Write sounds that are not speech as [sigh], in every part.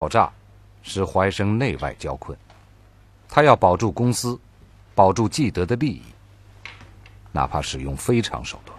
爆炸使怀生内外交困，他要保住公司，保住既得的利益，哪怕使用非常手段。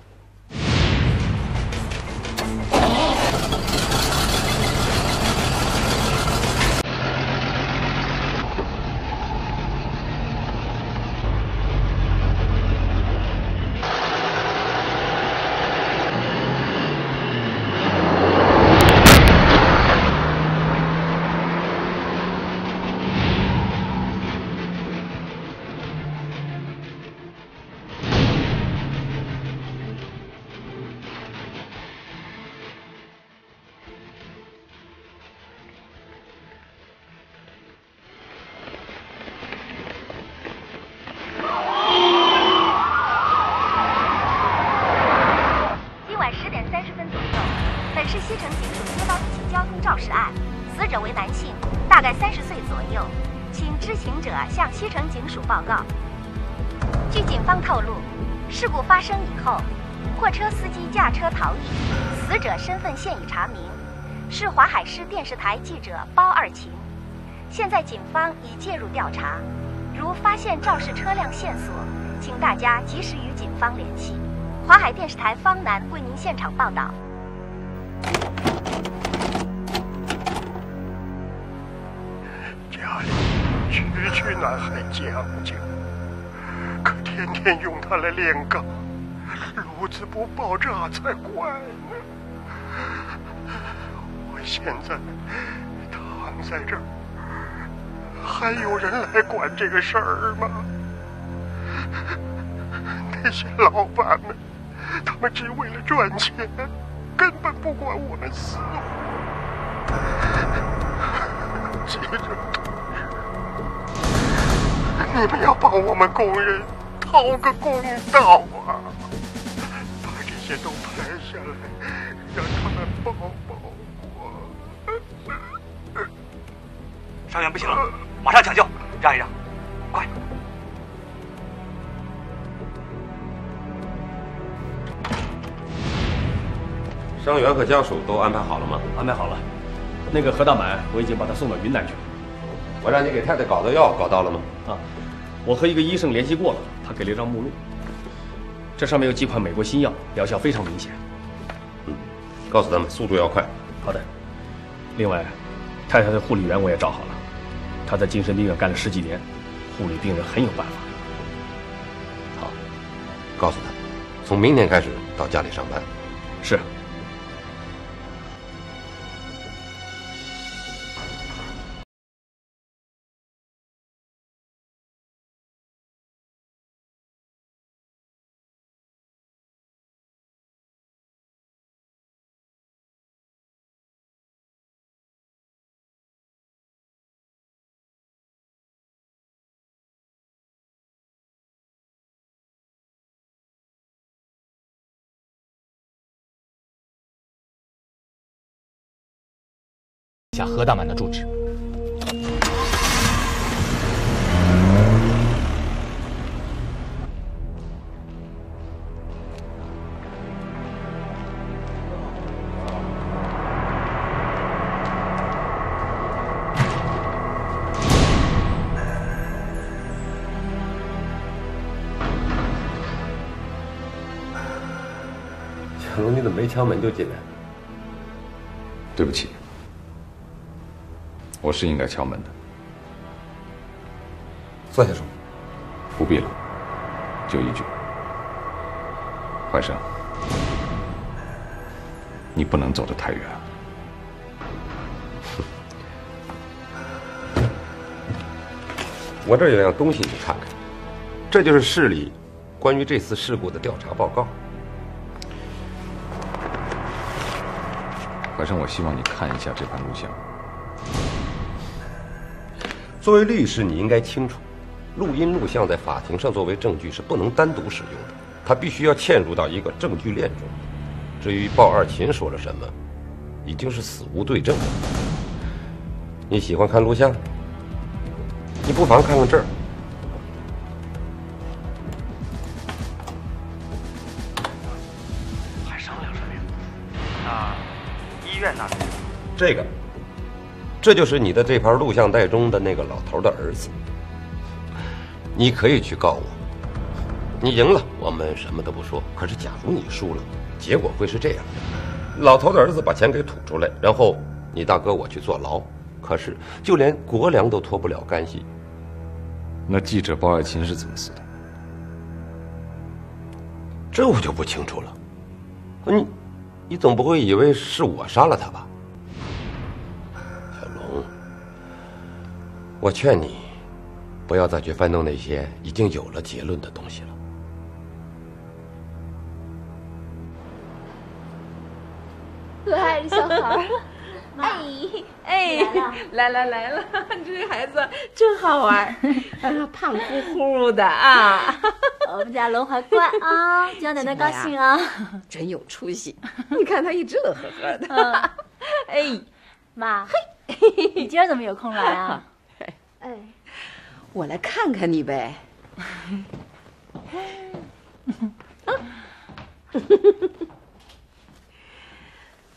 记者包二琴。现在警方已介入调查，如发现肇事车辆线索，请大家及时与警方联系。华海电视台方南为您现场报道。家里区区男孩将就，可天天用它来炼钢，炉子不爆炸才怪呢。现在躺在这儿，还有人来管这个事儿吗？那些老板们，他们只为了赚钱，根本不管我们死活。记者同志，你们要帮我们工人讨个公道啊！把这些都拍下来，让他们报伤员不行了，马上抢救，让一让，快！伤员和家属都安排好了吗？安排好了。那个何大满，我已经把他送到云南去了。我让你给太太搞的药搞到了吗？啊，我和一个医生联系过了，他给了一张目录。这上面有几款美国新药，疗效非常明显。嗯，告诉他们速度要快。好的。另外，太太的护理员我也找好了，她在精神病院干了十几年，护理病人很有办法。好，告诉他，从明天开始到家里上班。是。下何大满的住址。小龙，你怎么没敲门就进来？对不起。我是应该敲门的。坐下说。不必了，就一句。怀生，你不能走得太远。我这儿有样东西，你看看，这就是市里关于这次事故的调查报告。怀生，我希望你看一下这盘录像。作为律师，你应该清楚，录音录像在法庭上作为证据是不能单独使用的，它必须要嵌入到一个证据链中。至于鲍二琴说了什么，已经是死无对证。你喜欢看录像？你不妨看看这儿。还商量什么呀。那医院那里？这个这就是你的这盘录像带中的那个老头的儿子。你可以去告我，你赢了，我们什么都不说。可是假如你输了，结果会是这样：老头的儿子把钱给吐出来，然后你大哥我去坐牢。可是就连国良都脱不了干系。那记者包爱琴是怎么死的？这我就不清楚了。你，你总不会以为是我杀了他吧？我劝你，不要再去翻动那些已经有了结论的东西了。可爱的小孩，[laughs] 哎哎，来了 [laughs] 来了，这孩子真好玩，[laughs] 胖乎乎的啊。我们家龙还乖啊，叫奶奶高兴啊，真有出息。你看他一直乐呵呵的。哎，妈，嘿，你今儿怎么有空来啊？哎，我来看看你呗。[laughs]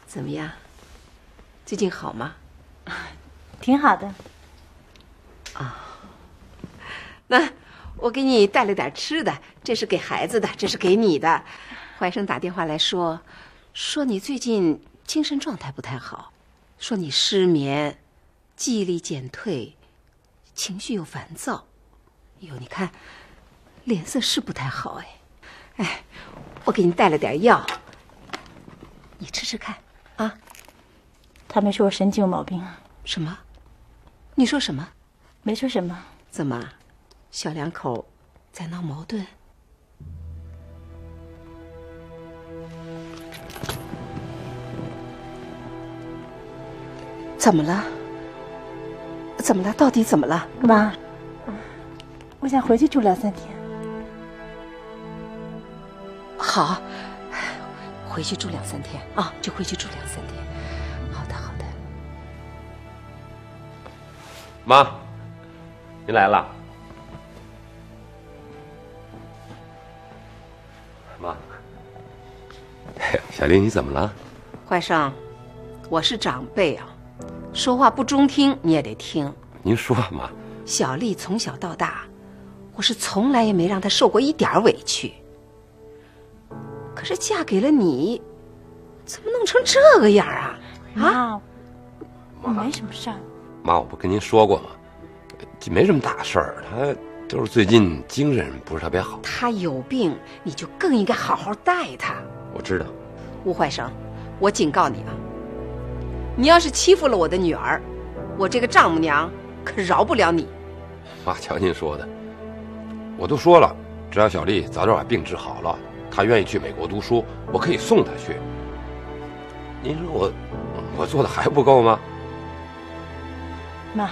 怎么样？最近好吗？挺好的。啊，那我给你带了点吃的，这是给孩子的，这是给你的。怀生打电话来说，说你最近精神状态不太好，说你失眠，记忆力减退，情绪又烦躁。哟，你看，脸色是不太好哎。哎，我给你带了点药，你吃吃看啊。他们说我神经有毛病啊。什么？你说什么？没说什么。怎么，小两口在闹矛盾？怎么了？怎么了？到底怎么了？妈，我想回去住两三天。好，回去住两三天啊，就回去住两三天。好的，好的。妈，您来了。妈，小丽，你怎么了？怀生，我是长辈啊，说话不中听你也得听。您说，嘛。小丽从小到大，我是从来也没让她受过一点委屈。可是嫁给了你，怎么弄成这个样啊？啊，我没什么事儿。妈，我不跟您说过吗？没什么大事儿，他就是最近精神不是特别好。她有病，你就更应该好好待她。我知道。吴怀生，我警告你啊！你要是欺负了我的女儿，我这个丈母娘可饶不了你。妈，瞧您说的，我都说了，只要小丽早点把病治好了。她愿意去美国读书，我可以送她去。您说我，我做的还不够吗？妈，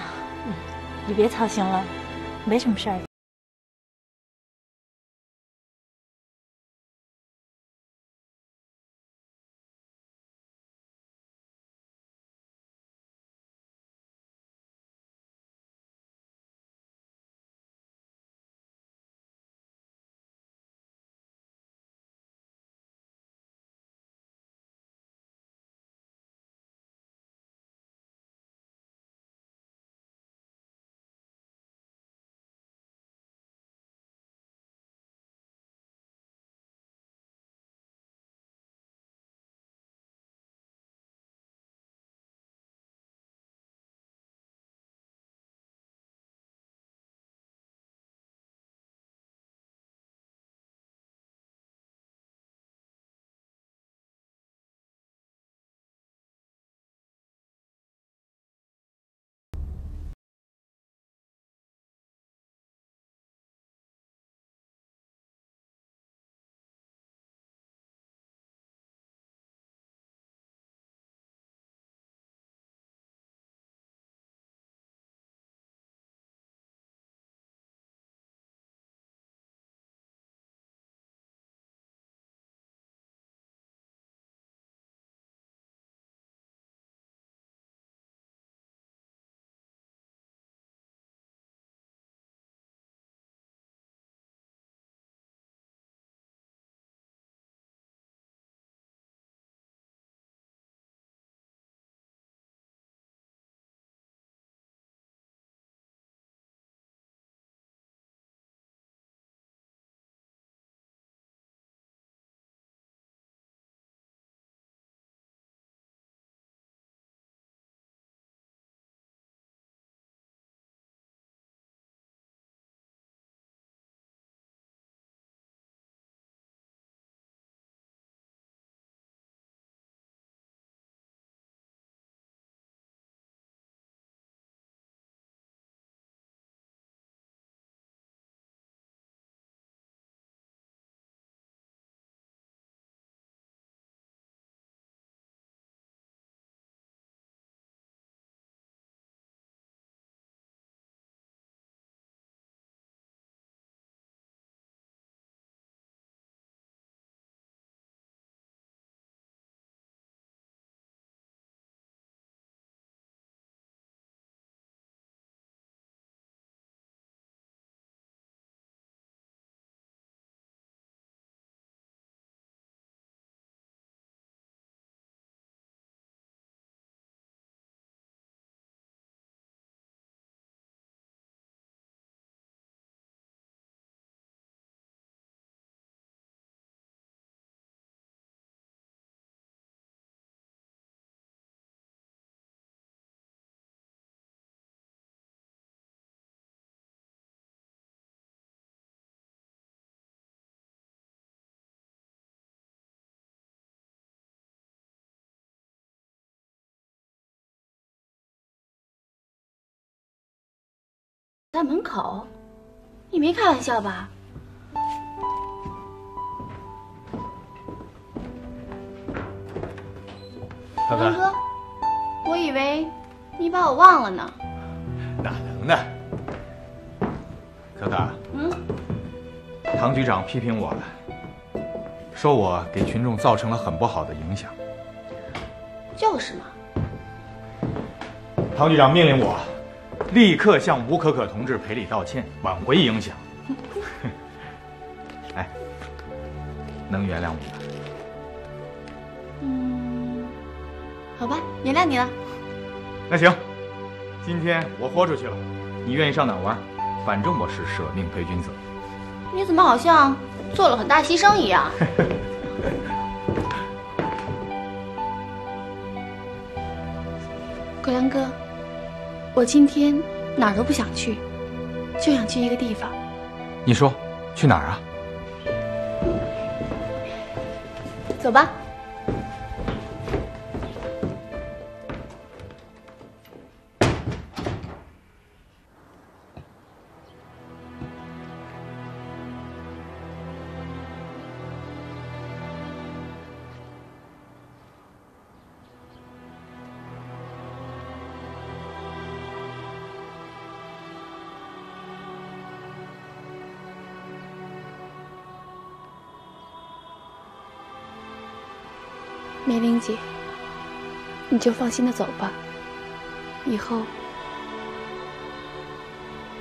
你别操心了，没什么事儿。在门口，你没开玩笑吧？可可，哥，我以为你把我忘了呢。哪能呢？可可，嗯，唐局长批评我了，说我给群众造成了很不好的影响。就是嘛。唐局长命令我立刻向吴可可同志赔礼道歉，挽回影响。[laughs] 哎，能原谅我吗？嗯，好吧，原谅你了。那行，今天我豁出去了，你愿意上哪玩？反正我是舍命陪君子。你怎么好像做了很大牺牲一样？[laughs] 葛良哥，我今天哪儿都不想去，就想去一个地方。你说去哪儿啊？走吧。梅玲姐，你就放心的走吧。以后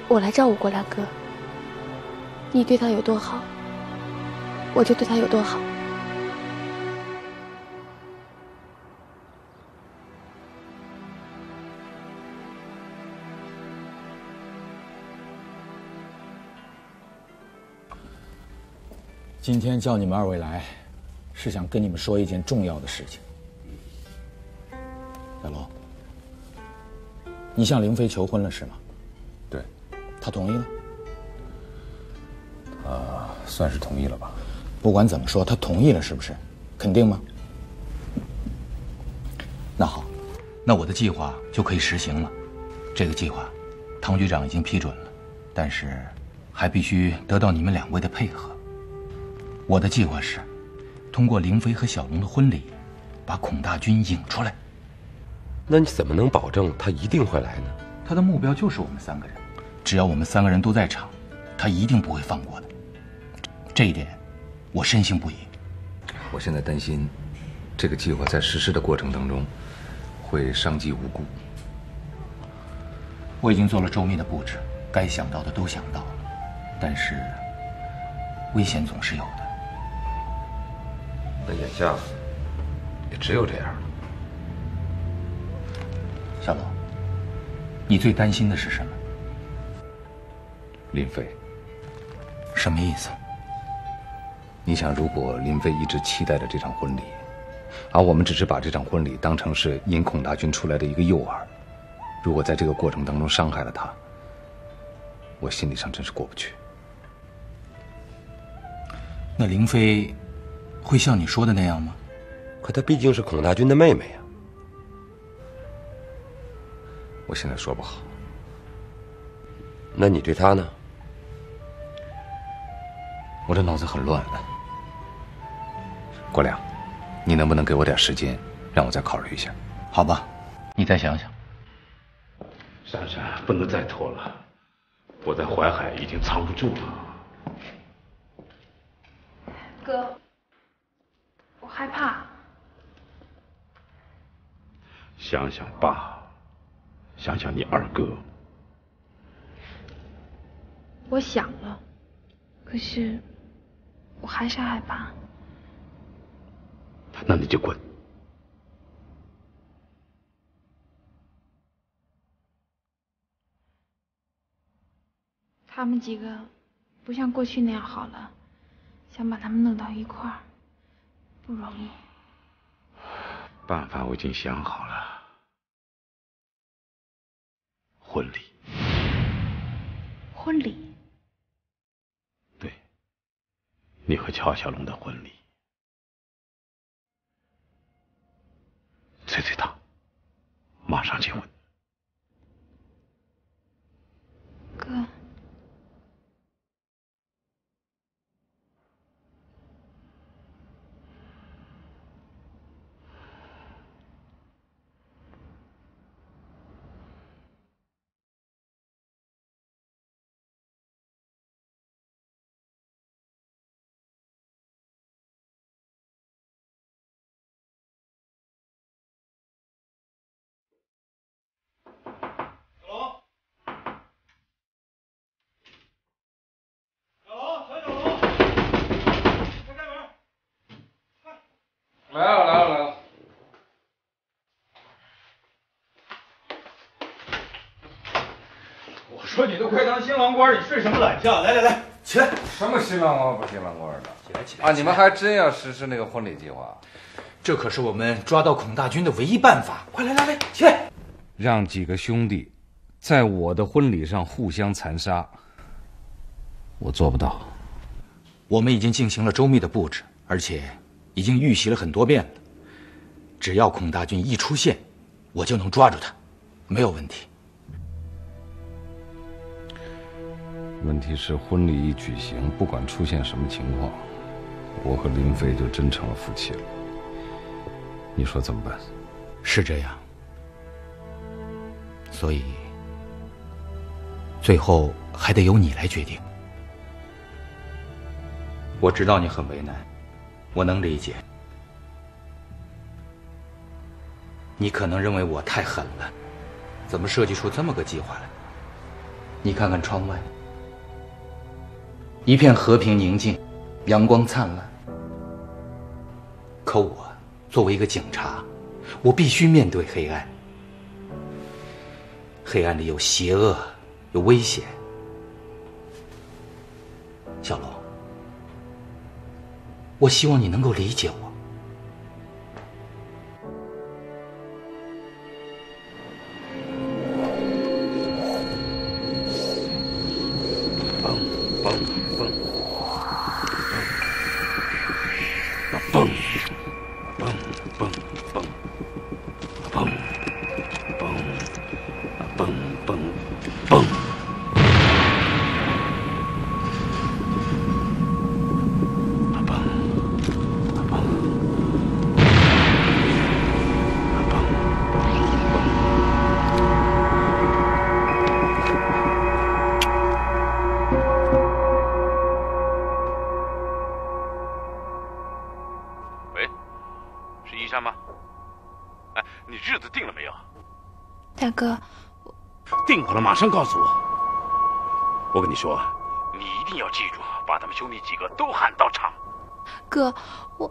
我来照顾国良哥，你对他有多好，我就对他有多好。今天叫你们二位来，是想跟你们说一件重要的事情。小龙，你向凌飞求婚了是吗？对。他同意了？呃，算是同意了吧。不管怎么说，他同意了是不是？肯定吗？那好，那我的计划就可以实行了。这个计划，唐局长已经批准了，但是还必须得到你们两位的配合。我的计划是，通过凌飞和小龙的婚礼，把孔大军引出来。那你怎么能保证他一定会来呢？他的目标就是我们三个人，只要我们三个人都在场，他一定不会放过的。这一点，我深信不疑。我现在担心，这个计划在实施的过程当中，会伤及无辜。我已经做了周密的布置，该想到的都想到了，但是危险总是有的。那眼下也只有这样了。小龙，你最担心的是什么？林飞。什么意思？你想，如果林飞一直期待着这场婚礼，而我们只是把这场婚礼当成是引孔大军出来的一个诱饵，如果在这个过程当中伤害了他，我心理上真是过不去。那林飞会像你说的那样吗？可她毕竟是孔大军的妹妹呀。我现在说不好。那你对她呢？我这脑子很乱。国良，你能不能给我点时间，让我再考虑一下？好吧，你再想想。珊珊，不能再拖了，我在淮海已经藏不住了。哥，我害怕。想想爸，想想你二哥。我想了，可是我还是害怕。那你就滚。他们几个不像过去那样好了，想把他们弄到一块儿，不容易。办法我已经想好了，婚礼。婚礼？对，你和乔小龙的婚礼。催催他，马上结婚。哥。说你都快当新郎官，你睡什么懒觉？来来来，起来！什么新郎官不新郎官的？起来起来！啊，你们还真要实施那个婚礼计划？这可是我们抓到孔大军的唯一办法！快来来来，起来！让几个兄弟在我的婚礼上互相残杀，我做不到。我们已经进行了周密的布置，而且已经预习了很多遍了。只要孔大军一出现，我就能抓住他，没有问题。问题是婚礼一举行，不管出现什么情况，我和林飞就真成了夫妻了。你说怎么办？是这样，所以最后还得由你来决定。我知道你很为难，我能理解。你可能认为我太狠了，怎么设计出这么个计划来？你看看窗外。一片和平宁静，阳光灿烂。可我作为一个警察，我必须面对黑暗。黑暗里有邪恶，有危险。小龙，我希望你能够理解我。上告诉我。我跟你说，你一定要记住，把他们兄弟几个都喊到场。哥，我……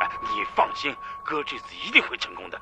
哎，你放心，哥这次一定会成功的。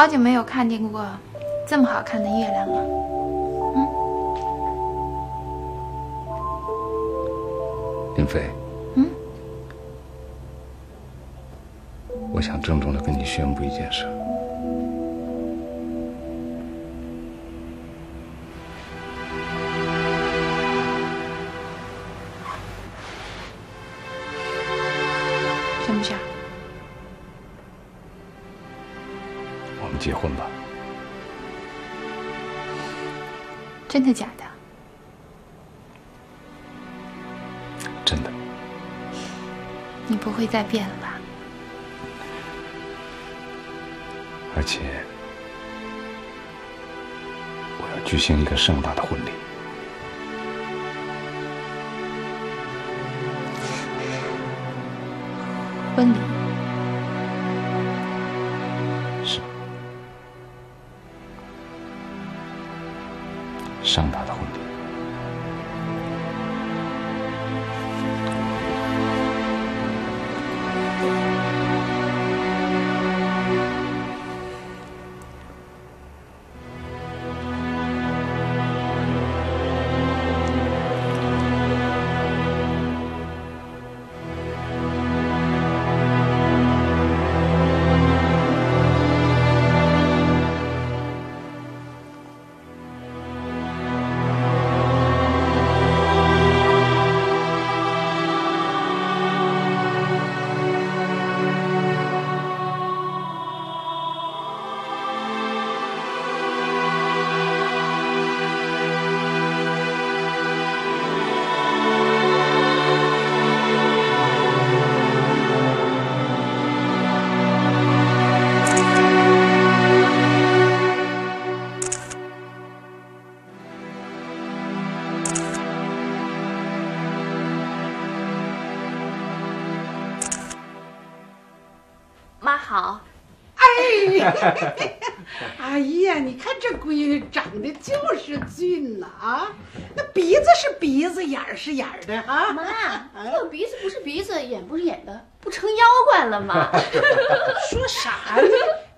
好久没有看见过这么好看的月亮了，嗯。林飞，嗯，我想郑重的跟你宣布一件事。结婚吧，真的假的？真的。你不会再变了吧？而且，我要举行一个盛大的婚礼。婚礼。哎，[laughs] 哎呀，你看这闺女长得就是俊呐啊！那鼻子是鼻子，眼儿是眼儿的啊。妈，这鼻子不是鼻子，眼不是眼的，不成妖怪了吗？[laughs] 说啥呢？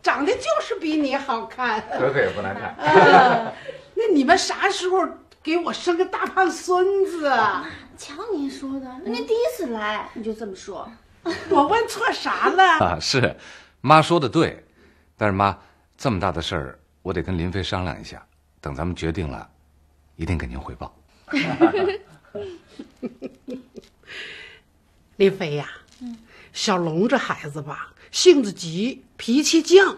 长得就是比你好看。可可也不难看。[laughs] 啊，那你们啥时候给我生个大胖孙子啊？瞧您说的，人家第一次来你就这么说，我问错啥了？啊，是，妈说的对，但是妈这么大的事儿，我得跟林飞商量一下，等咱们决定了，一定给您汇报。[laughs] 林飞呀，小龙这孩子吧，性子急，脾气犟，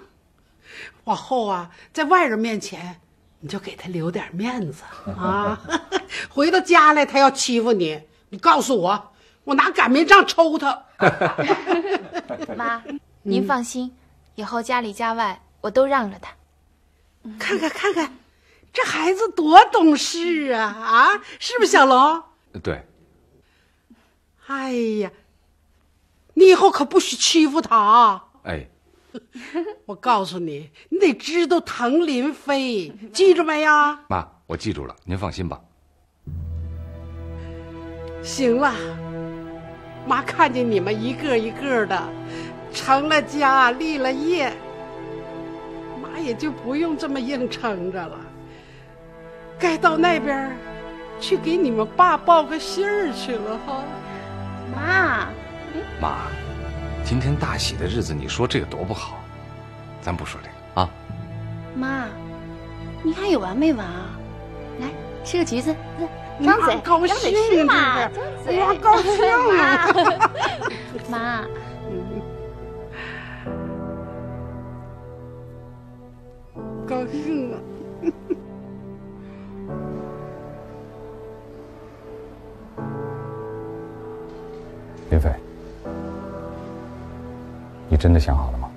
往后啊，在外人面前，你就给他留点面子啊。[laughs] 回到家来，他要欺负你，你告诉我，我拿擀面杖抽他。[laughs] 妈，您放心，以后家里家外我都让着他。看看看看，这孩子多懂事啊啊！是不是小龙？对，哎呀，你以后可不许欺负他啊！哎，[laughs] 我告诉你，你得知道疼林飞，记住没呀？妈，我记住了，您放心吧。行了，妈看见你们一个一个的成了家、立了业，妈也就不用这么硬撑着了。该到那边去给你们爸报个信儿去了哈。妈，妈，今天大喜的日子，你说这个多不好，咱不说这个啊。妈，你还有完没完啊？来吃个橘子，妈张嘴，高张嘴兴吃嘛，张嘴。我高兴啊 [laughs] [laughs] 妈，高兴啊！[laughs] 林飞，你真的想好了吗？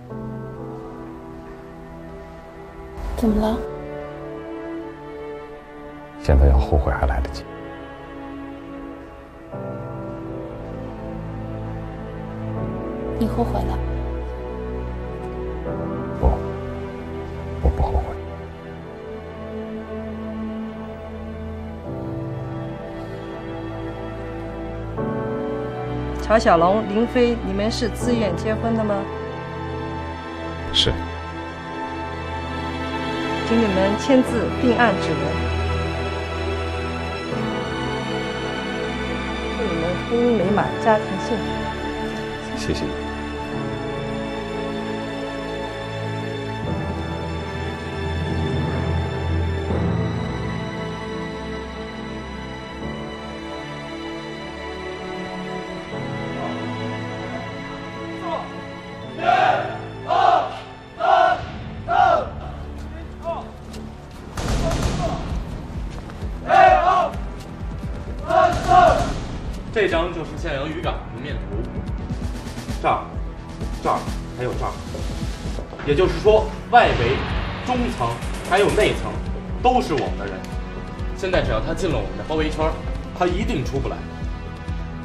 怎么了？现在要后悔还来得及。你后悔了？乔小龙、林飞，你们是自愿结婚的吗？是。请你们签字并按指纹。祝你们婚姻美满，家庭幸福。谢谢也就是说，外围、中层还有内层都是我们的人。现在只要他进了我们的包围圈，他一定出不来。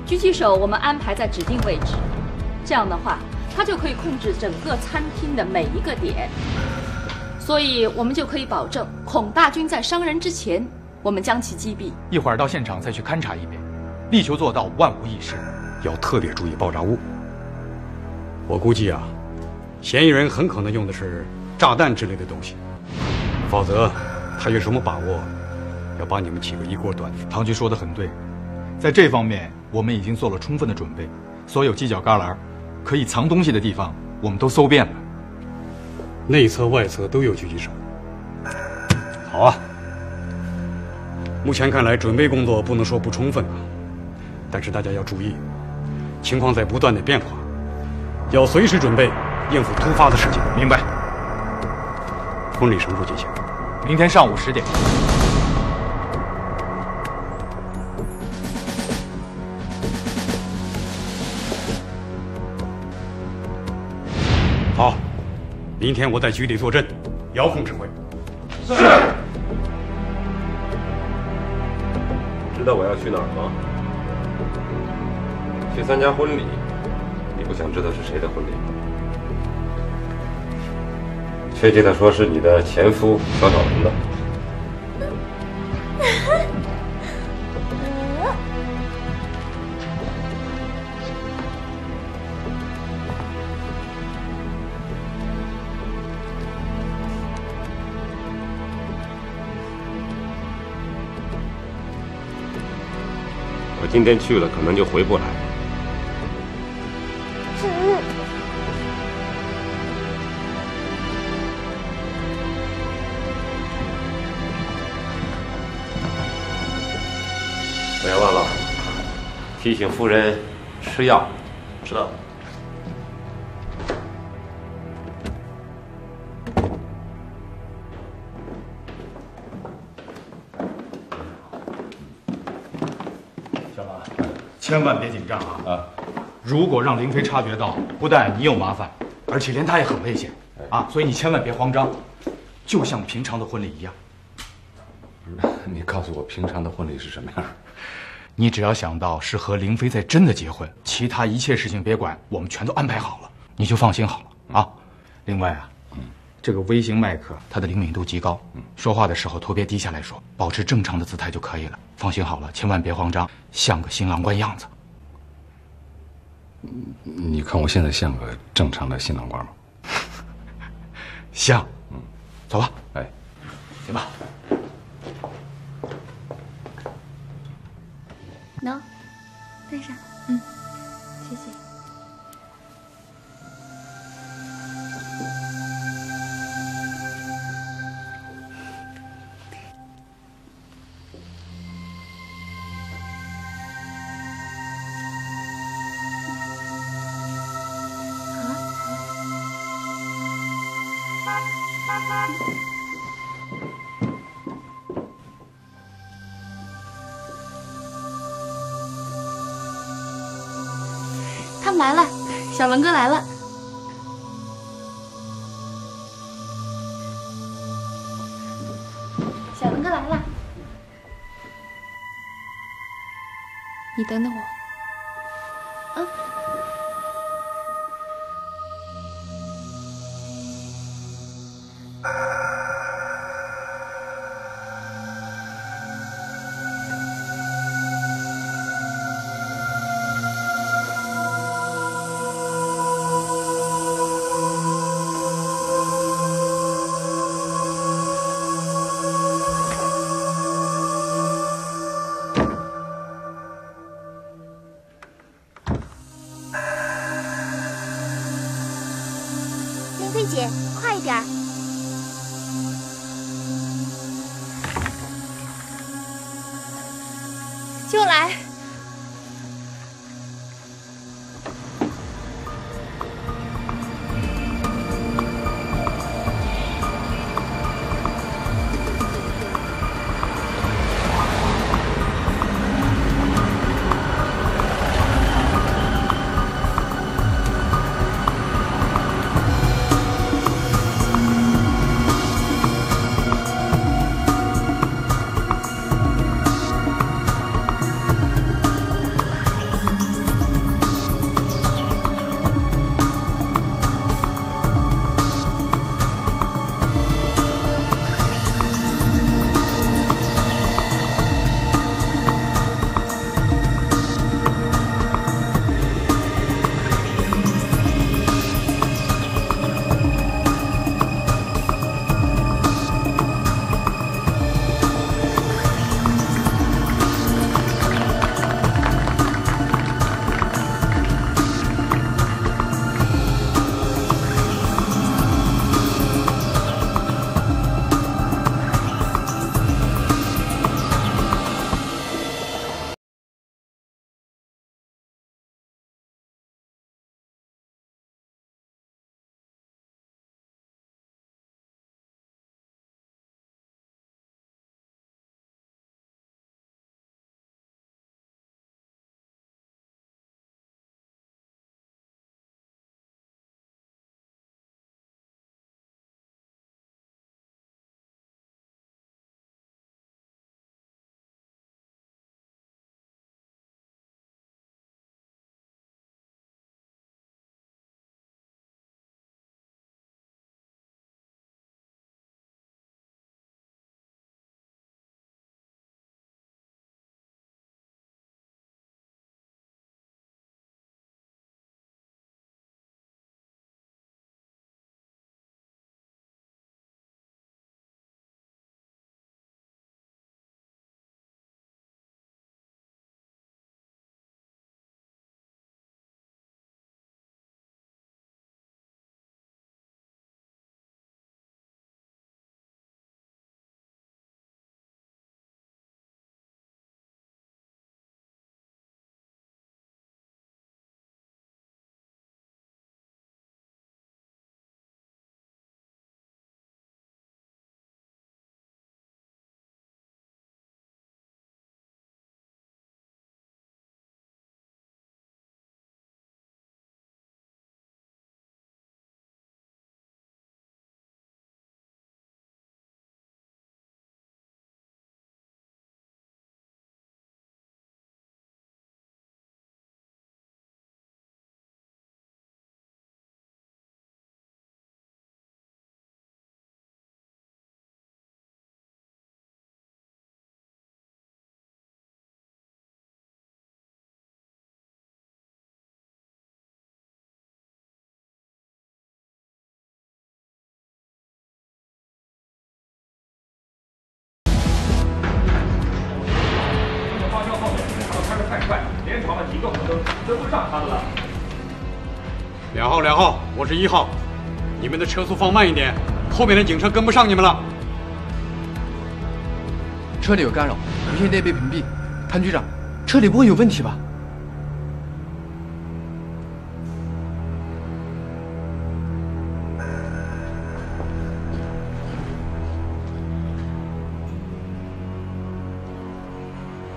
狙击手我们安排在指定位置，这样的话，他就可以控制整个餐厅的每一个点，所以我们就可以保证孔大军在伤人之前，我们将其击毙。一会儿到现场再去勘察一遍，力求做到万无一失。要特别注意爆炸物。我估计啊，嫌疑人很可能用的是炸弹之类的东西，否则他有什么把握要把你们几个一锅端？唐局说的很对，在这方面我们已经做了充分的准备，所有犄角旮旯、可以藏东西的地方，我们都搜遍了。内侧、外侧都有狙击手。好啊，目前看来准备工作不能说不充分啊，但是大家要注意，情况在不断的变化，要随时准备应付突发的事情。明白。婚礼什么时候进行？明天上午十点。好，明天我在局里坐镇，遥控指挥。是。知道我要去哪儿吗？去参加婚礼。你不想知道是谁的婚礼吗？确切的说，是你的前夫小小龙的。我今天去了，可能就回不来。提醒夫人吃药。知道。小马，千万别紧张啊！啊，如果让林飞察觉到，不但你有麻烦，而且连他也很危险啊！所以你千万别慌张，就像平常的婚礼一样。[laughs] 你告诉我，平常的婚礼是什么样？你只要想到是和林飞在真的结婚，其他一切事情别管，我们全都安排好了，你就放心好了啊。另外啊，这个微型麦克它的灵敏度极高，说话的时候头别低下来说，保持正常的姿态就可以了。放心好了，千万别慌张，像个新郎官样子。你看我现在像个正常的新郎官吗？[laughs] 像。嗯，走吧。哎，行吧。能，戴上。嗯，谢谢。好了来了，小龙哥来了。小龙哥来了，你等等我。两号，我是一号，你们的车速放慢一点，后面的警车跟不上你们了。车里有干扰，无线电被屏蔽。潘局长，车里不会有问题吧？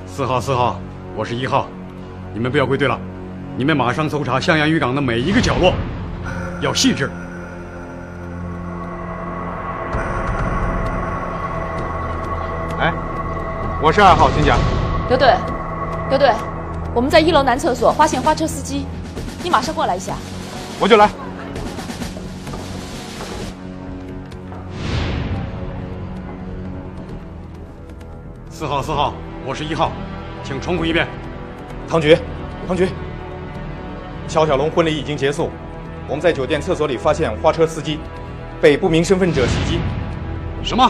四号，四号，我是一号，你们不要归队了，你们马上搜查向阳渔港的每一个角落，要细致。哎，我是二号，请讲。刘队，刘队，我们在一楼男厕所发现花车司机，你马上过来一下。我就来。四号，四号，我是一号，请重复一遍。唐局，唐局，乔小龙婚礼已经结束，我们在酒店厕所里发现花车司机被不明身份者袭击。什么？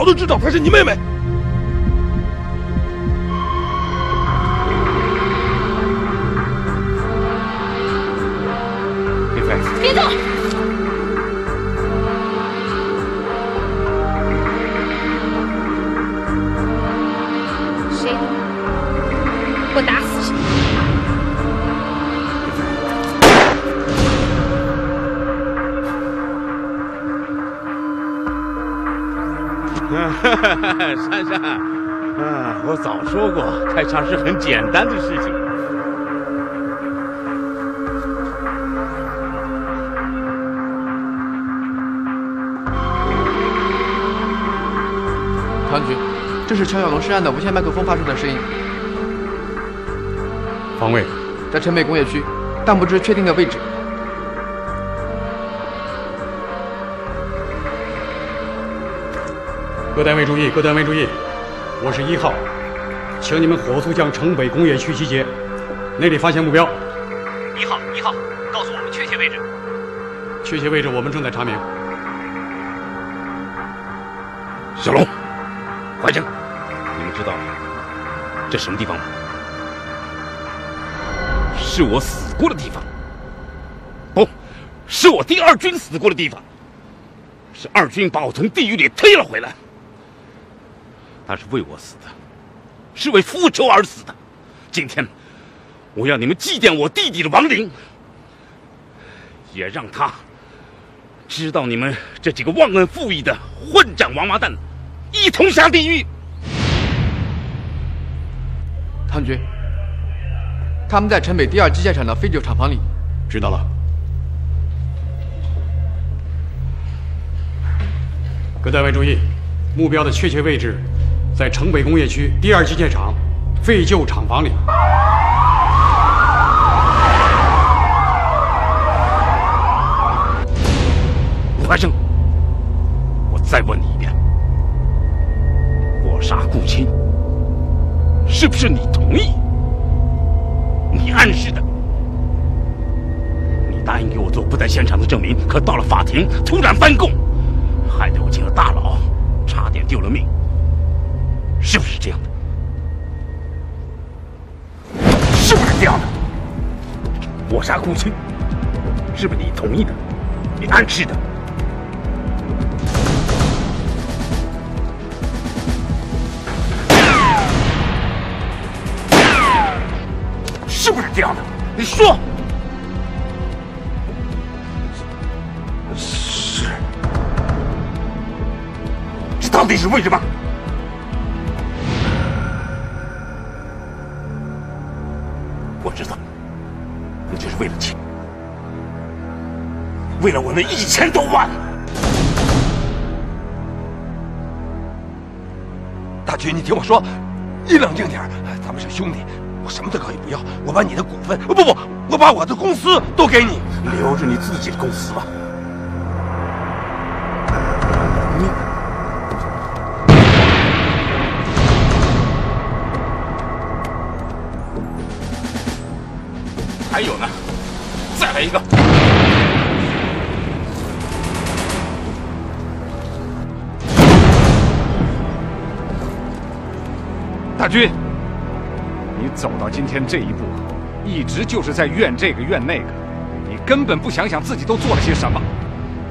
早就知道她是你妹妹。[laughs] 珊珊，啊，我早说过，开枪是很简单的事情。唐局，这是乔小龙涉案的无线麦克风发出的声音。方位在城北工业区，但不知确定的位置。各单位注意，各单位注意，我是一号，请你们火速向城北工业区集结，那里发现目标。一号，一号，告诉我们确切位置。确切位置我们正在查明。小龙，怀生，你们知道这什么地方吗？是我死过的地方，不是我第二军死过的地方，是二军把我从地狱里推了回来。他是为我死的，是为复仇而死的。今天，我要你们祭奠我弟弟的亡灵，也让他知道你们这几个忘恩负义的混账王八蛋，一同下地狱。唐局，他们在城北第二机械厂的废旧厂房里。知道了。各单位注意，目标的确切位置在城北工业区第二机械厂废旧厂房里。吴怀生，我再问你一遍，我杀顾青，是不是你同意？你暗示的？你答应？给我做不在现场的证明，可到了法庭突然翻供，害得我进了大牢，差点丢了命，我杀顾青，是不是你同意的？你暗示的？是不是这样的？你说。是。这到底是为什么？为了我那一千多万。大军，你听我说，你冷静点咱们是兄弟，我什么都可以不要，我把你的股份，不不，我把我的公司都给你，留着你自己的公司吧。走到今天这一步，一直就是在怨这个怨那个，你根本不想想自己都做了些什么，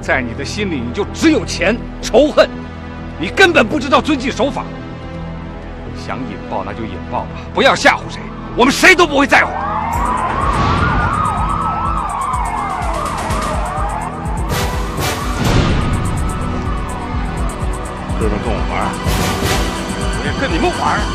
在你的心里你就只有钱仇恨，你根本不知道遵纪守法。想引爆那就引爆吧，不要吓唬谁，我们谁都不会在乎。有人跟我玩，我也跟你们玩。